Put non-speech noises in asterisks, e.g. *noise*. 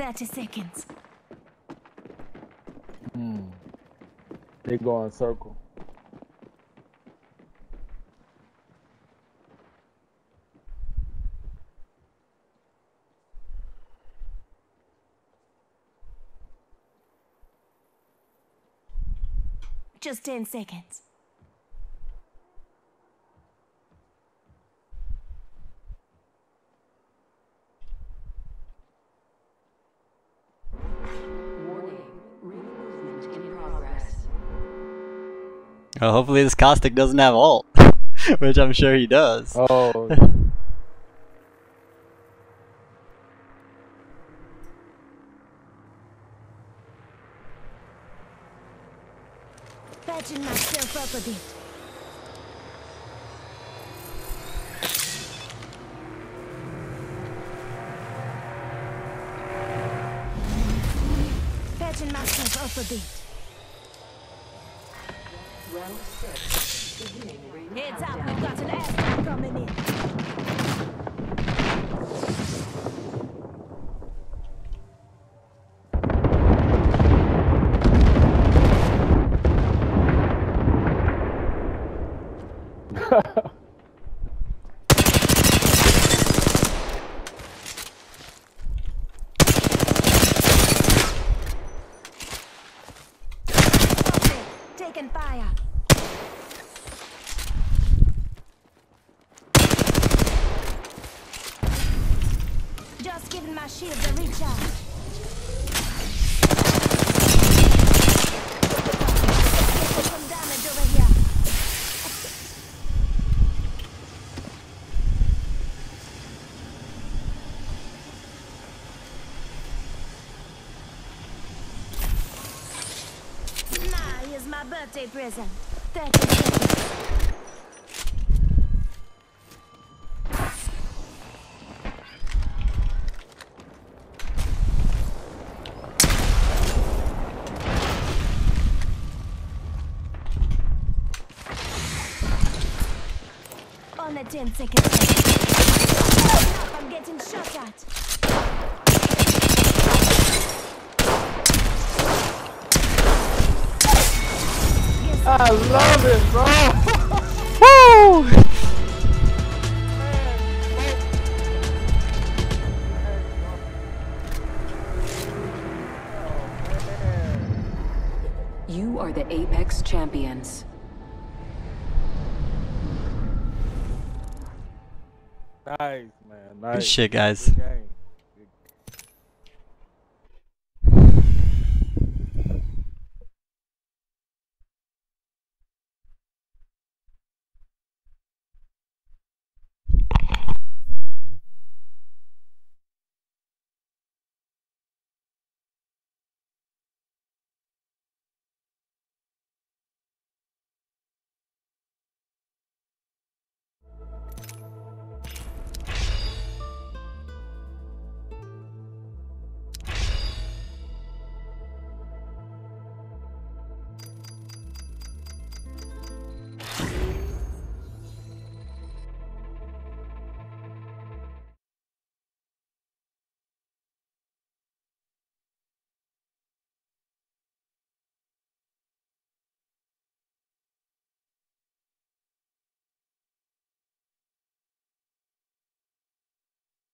30 seconds. Hmm. They go in circle. Just 10 seconds. Well, *laughs* hopefully this Caustic doesn't have ult, *laughs* which I'm sure he does. Oh, Patching myself up a bit. Patching myself up a bit. Round. Heads up, we've got an airstrike coming in. Okay, *laughs* taking fire. Just giving my shields a recharge. My birthday present. 30 seconds. Only 10 seconds. I'm getting I love it, bro. *laughs* Woo! You are the Apex Champions. Nice, man. Nice. Good shit, guys. Good game.